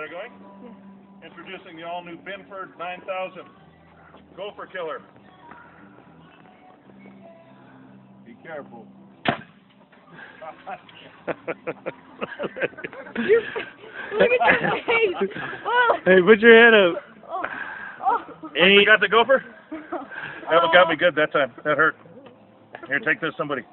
Got it going? Introducing the all-new Binford 9000 Gopher Killer. Be careful. Look at your face. Oh, hey, put your head up. oh, oh. You got the gopher? That one got me good that time. That hurt. Here, take this, somebody.